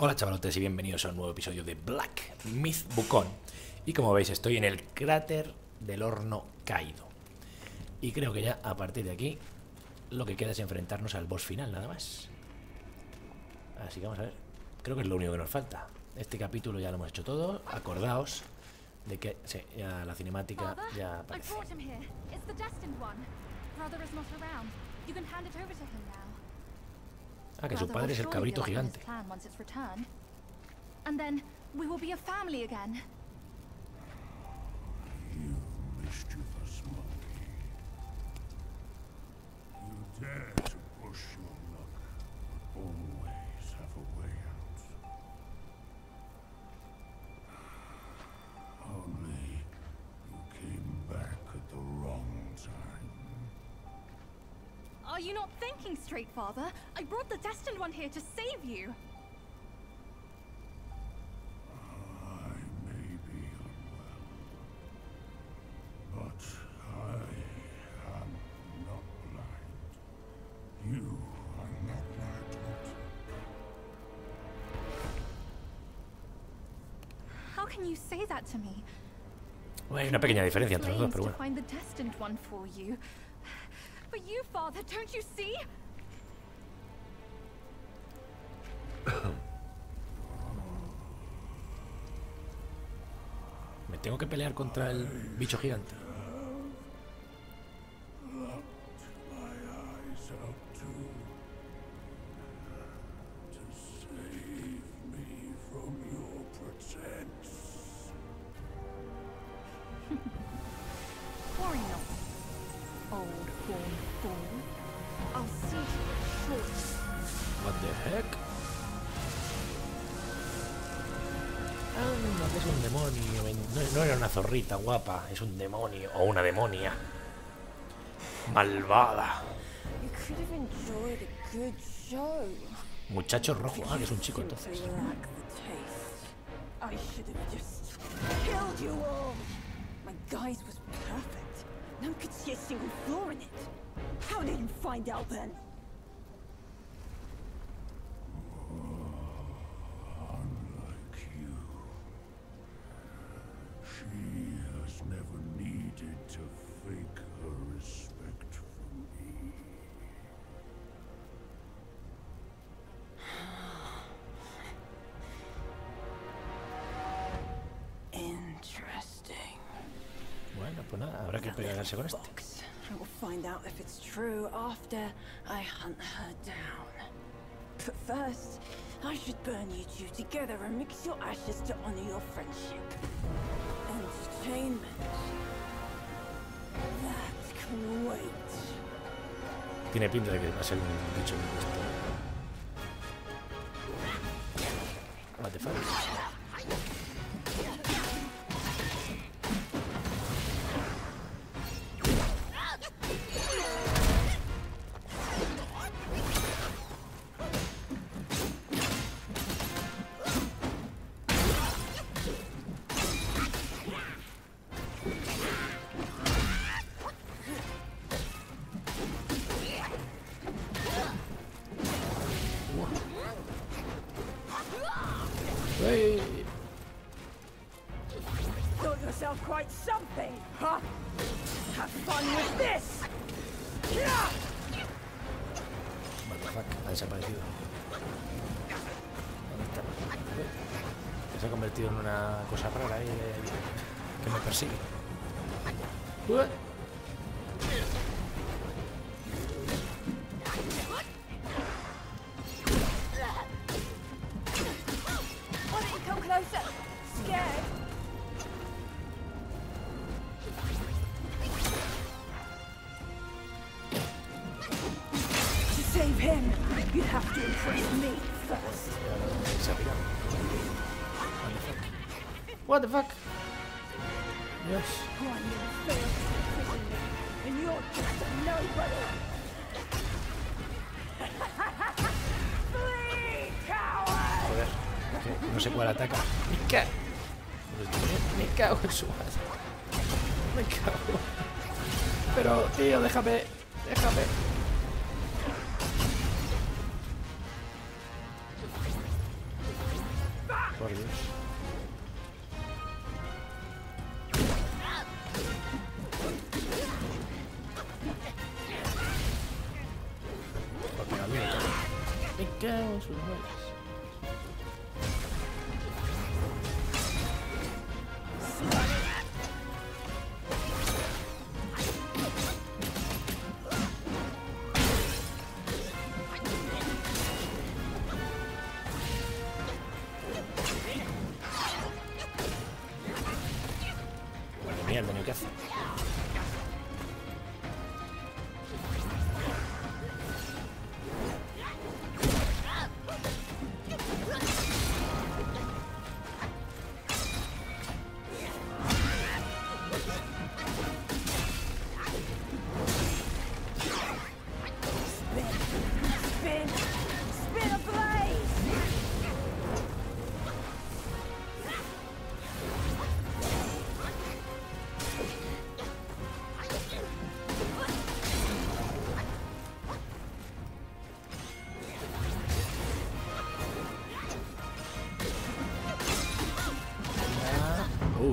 Hola chavalotes y bienvenidos a un nuevo episodio de Black Myth Bucón. Y como veis estoy en el cráter del horno caído. Y creo que ya a partir de aquí lo que queda es enfrentarnos al boss final nada más. Así que vamos a ver. Creo que es lo único que nos falta. Este capítulo ya lo hemos hecho todo. Acordaos de que sí, ya la cinemática ya aparece. Ah, que su padre es el cabrito gigante. plan once its return. And then we will be a family again. You mischievous monkey. You dare to push Are you not thinking straight, Father? I brought the destined one here to save you. I may be unwell, but I am not blind. You are not my daughter. How can you say that to me? Bueno, hay una pequeña diferencia entre los dos, pero bueno. Me tengo que pelear contra el bicho gigante. No, era una zorrita guapa, es un demonio. O una demonia. Malvada. Muchacho rojo. Ah, que es un chico entonces. Pues nada, habrá que pegarse con este. I will find out if it's true after I hunt her down. But first, I should burn you two together and mix your ashes to honor your friendship. Entertainment. That can wait. Tiene pinta de que va a ser un bicho muy. What the fuck? Save him, you'd have to impress me first. What the fuck? Dios. One little failed to imprison me, and you're just a nobody. Flee, coward! Joder. que no sé cuál ataca. Me cago. Me cago en su madre. Me cago. Pero, tío, déjame. Déjame.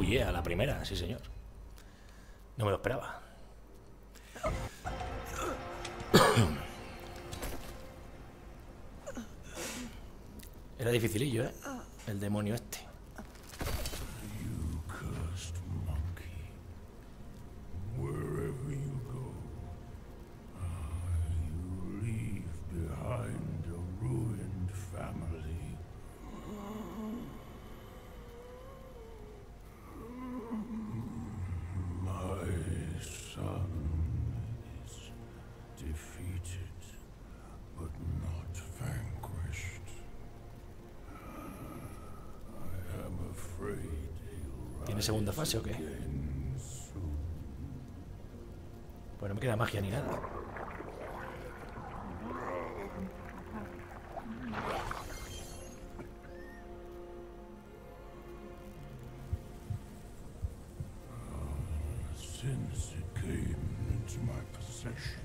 Yeah, la primera, sí, señor. No me lo esperaba. Era dificilillo, ¿eh? El demonio este. Fase o qué? Pues no me queda magia ni nada. Since it came into my possession,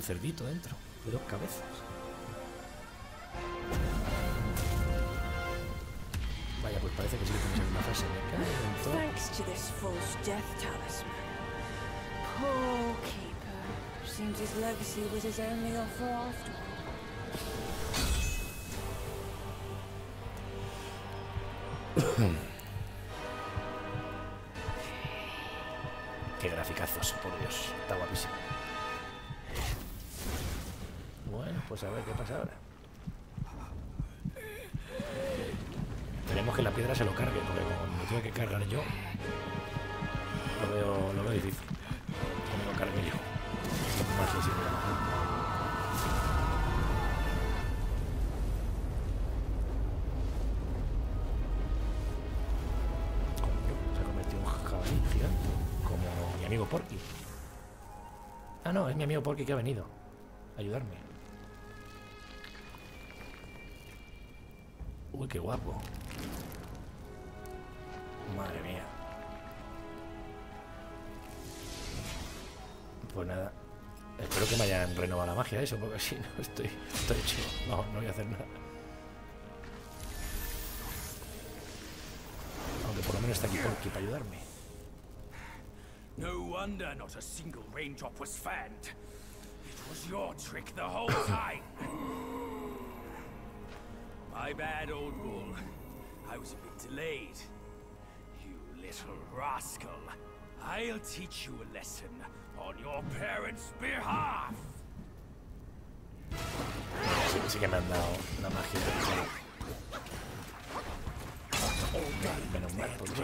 un cerdito dentro, de dos cabezas. Vaya, pues parece que sí que cago en todo. Thanks to this false death talisman. Poor keeper. Seems his legacy was his only offer after all. Qué Pues a ver qué pasa ahora. Esperemos que la piedra se lo cargue, porque como me tengo que cargar yo, lo veo, lo veo difícil. Que me lo cargue yo. Como mi amigo Porky. Ah, no, es mi amigo Porky que ha venido a ayudarme. Uy, qué guapo. Madre mía. Pues nada. Espero que me hayan renovado la magia eso, porque si no estoy, estoy hecho. No, no voy a hacer nada. Aunque por lo menos está aquí Porky para ayudarme. No wonder not a single raindrop was fanned. It was your trick the whole. My bad, old bull. I was a bit delayed. You little rascal. I'll teach you a lesson on your parents' behalf. Menos mal, porque...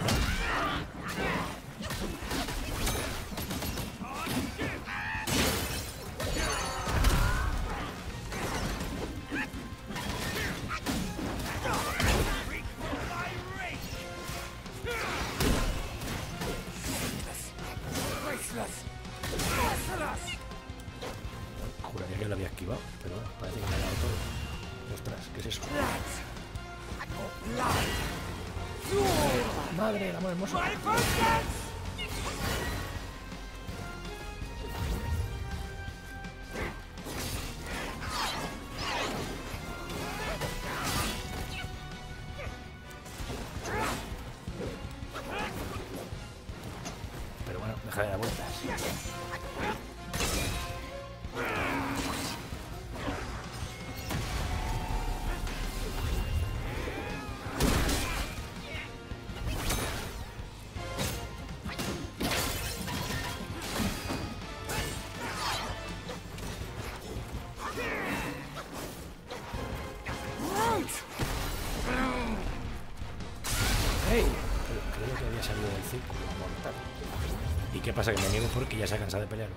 hermoso. que me niego porque ya se ha cansado de pelear.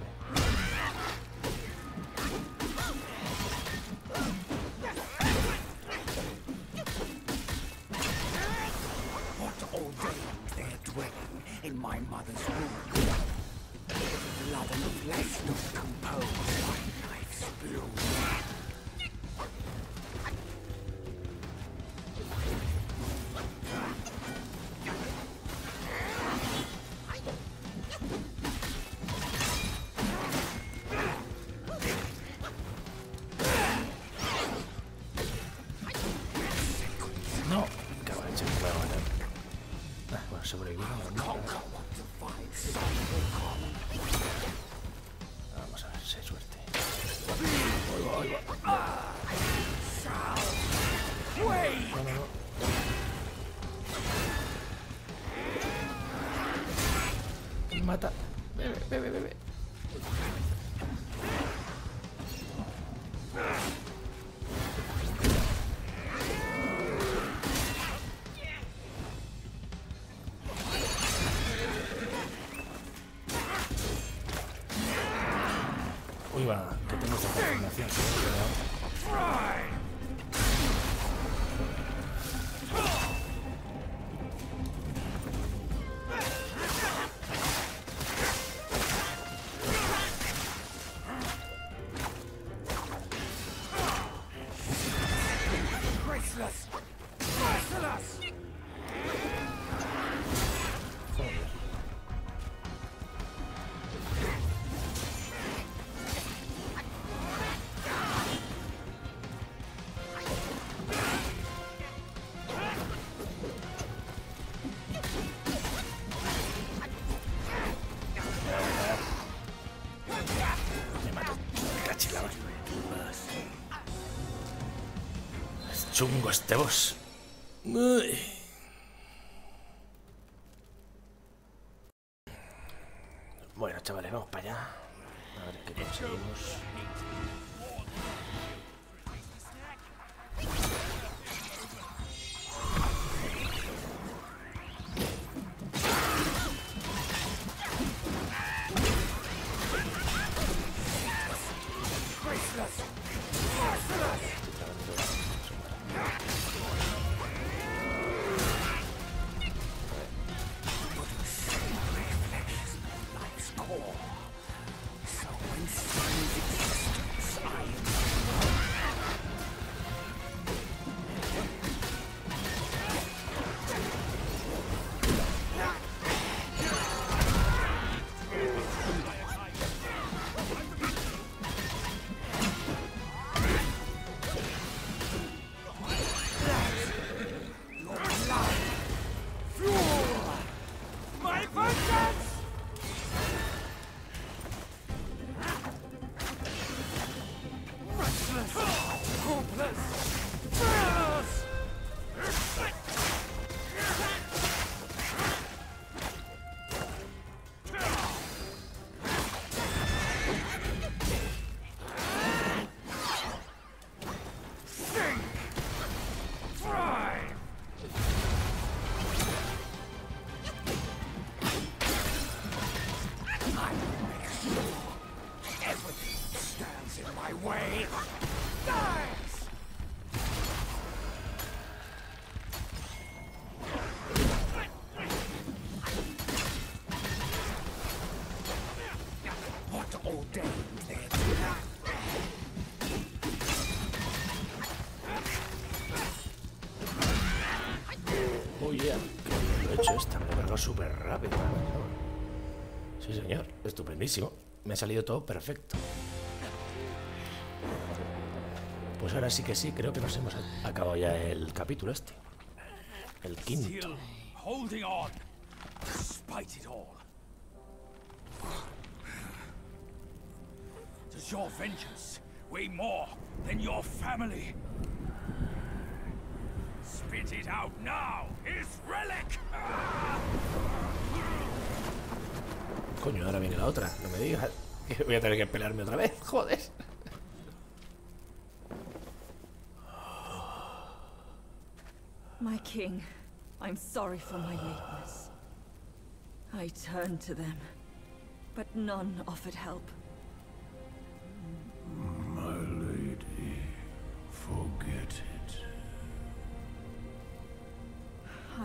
chungo este vos. Uy. Vengeance! Hecho esta. Me cargado súper rápido. Sí, señor. Estupendísimo. Me ha salido todo perfecto. Pues ahora sí que sí, creo que nos hemos acabado ya el capítulo este. El quinto. Does your vengeance weigh more than your family? Spit it out now, his relic! Coño, ahora viene la otra. No me digas. que Voy a tener que pelearme otra vez. Joder. My king, I'm sorry for my lateness. I turned to them, but none offered help.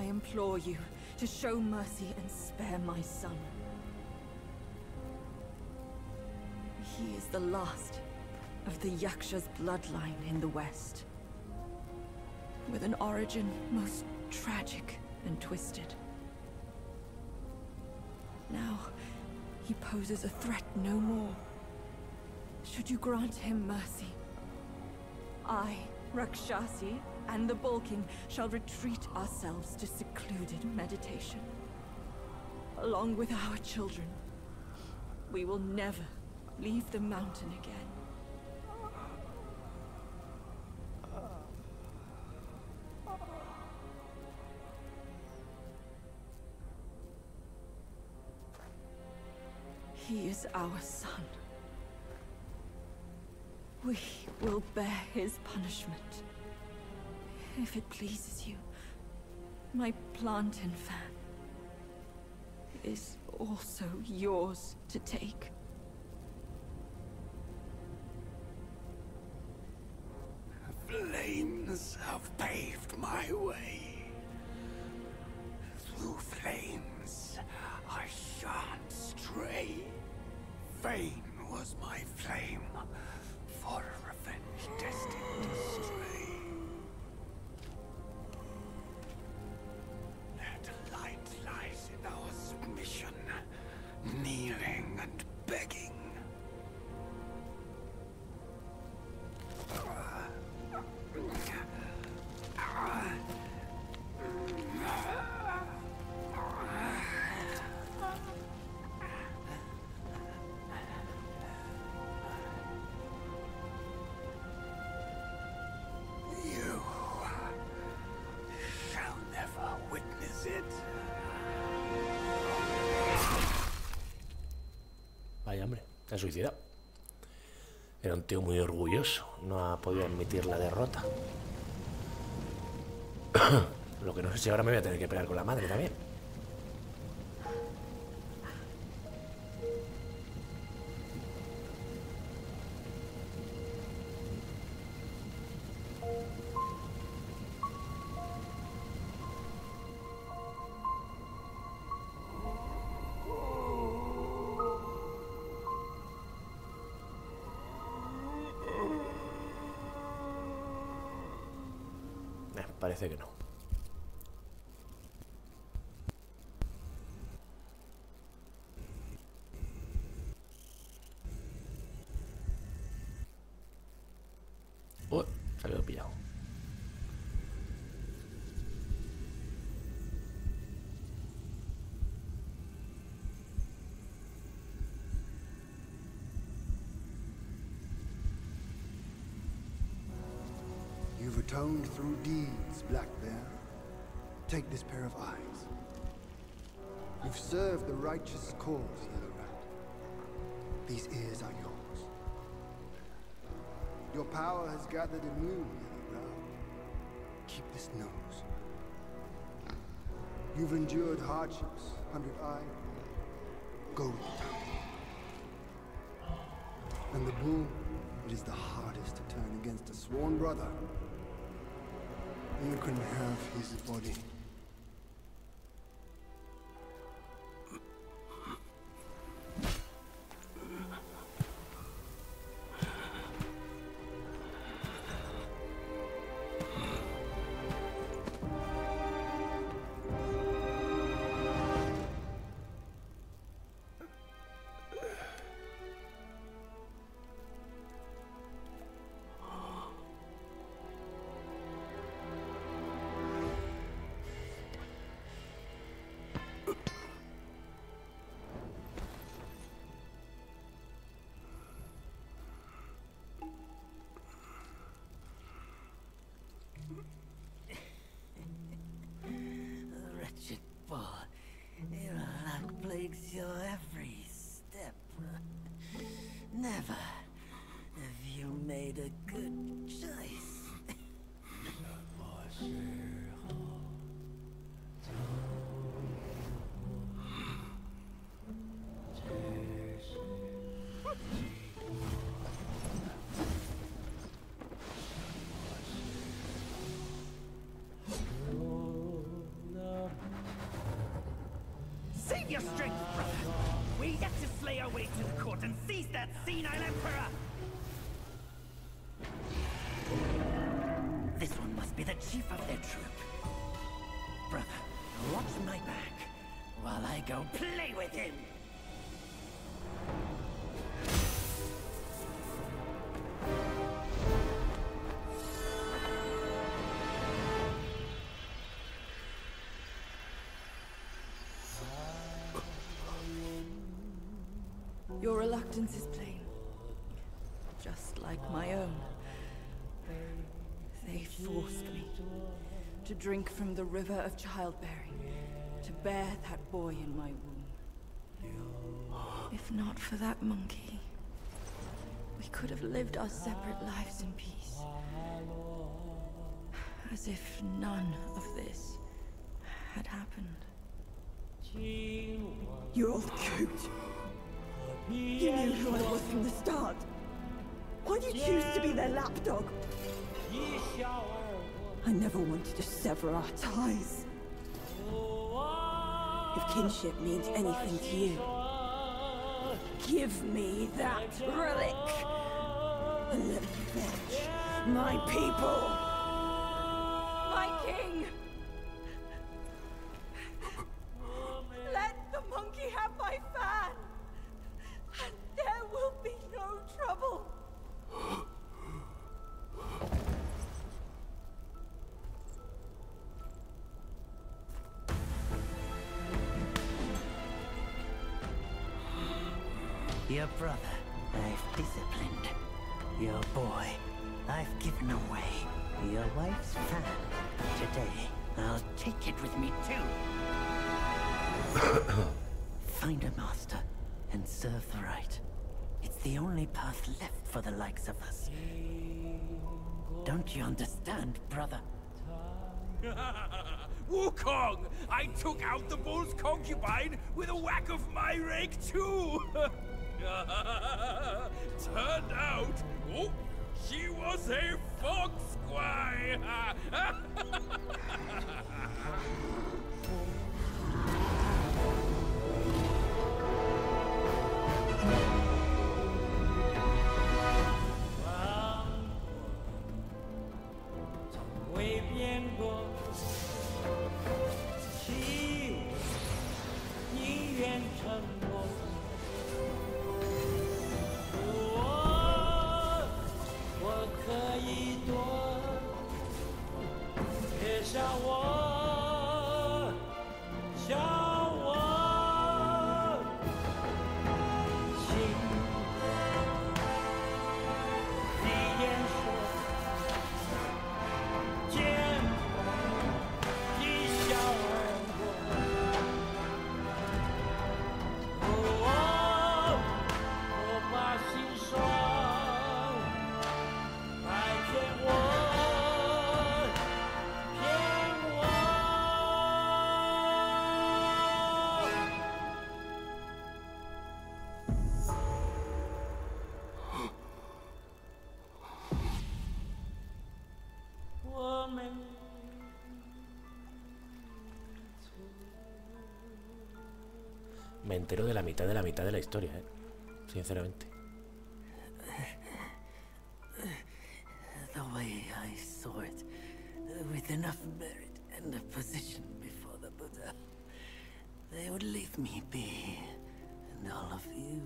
I implore you to show mercy and spare my son. He is the last of the Yaksha's bloodline in the West. With an origin most tragic and twisted. Now, he poses a threat no more. Should you grant him mercy, I, Rakshasi, and the Bull King shall retreat ourselves to secluded meditation. Along with our children, we will never leave the mountain again. He is our son. We will bear his punishment. If it pleases you, my plantain fan is also yours to take. And begging. Se ha suicidado. Era un tío muy orgulloso. No ha podido admitir la derrota. Lo que no sé si ahora me voy a tener que pelear con la madre también. Parece que no. Uy, salió pillado. You've atoned through deeds, Black Bear. Take this pair of eyes. You've served the righteous cause, Yellow Rat. These ears are yours. Your power has gathered you, Yellow Brow. Keep this nose. You've endured hardships, Hundred Eye. Go with the. And the bull, it is the hardest to turn against a sworn brother. You can have his body. Save your strength, brother! We're yet to slay our way to the court and seize that senile emperor! This one must be the chief of their troop. Brother, watch my back while I go play with him! Your is plain. Just like my own. They forced me to drink from the river of childbearing, to bear that boy in my womb. If not for that monkey, we could have lived our separate lives in peace. As if none of this had happened. You're old coot. You knew who I was from the start. Why do you choose to be their lapdog? I never wanted to sever our ties. If kinship means anything to you, give me that relic. And let me avenge my people. My king! Your brother, I've disciplined. Your boy, I've given away. Your wife's fan. Today, I'll take it with me too. Find a master and serve the right. It's the only path left for the likes of us. Don't you understand, brother? Wukong! I took out the bull's concubine with a whack of my rake too! Turned out, oh, she was a fox squire! Me entero de la mitad de la mitad de la historia, ¿eh? Sinceramente. The way I saw it, with enough merit and a position before the Buddha, they would leave me be, and all of you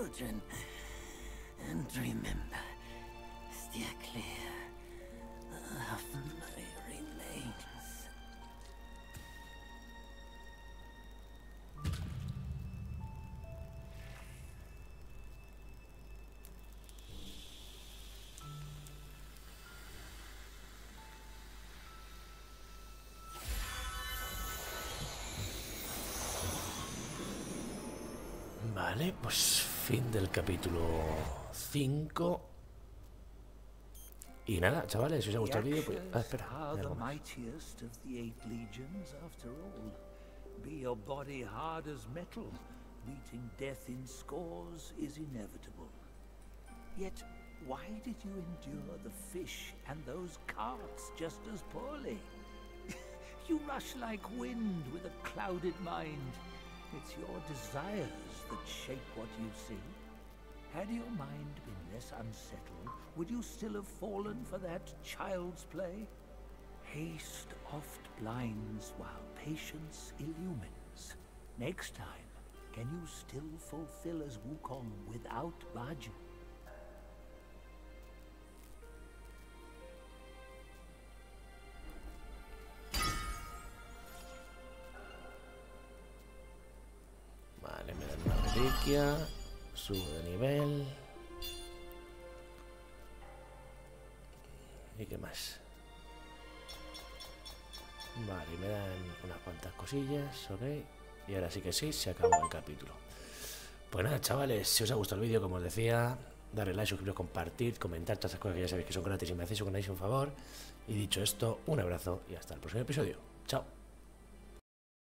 children. And remember, steer clear of my remains. Vale, pues fin del capítulo 5. Y nada, chavales, si os ha gustado el vídeo, pues... Ah, espera. the mightiest of the eight legions, after all. Be your body hard as metal, meeting death in scores is inevitable. Yet, why did you endure the fish and those carts just as poorly? you rush like wind with a clouded mind. It's your desires that shape what you see. Had your mind been less unsettled, would you still have fallen for that child's play? Haste oft blinds while patience illumines. Next time, can you still fulfill as Wukong without Bajie? Subo de nivel. ¿Y qué más? Vale, me dan unas cuantas cosillas, ok. Y ahora sí que sí, se acabó el capítulo. Pues nada, chavales, si os ha gustado el vídeo, como os decía, darle like, suscribiros, compartir, comentar todas esas cosas que ya sabéis que son gratis y me hacéis un, un favor. Y dicho esto, un abrazo y hasta el próximo episodio. Chao.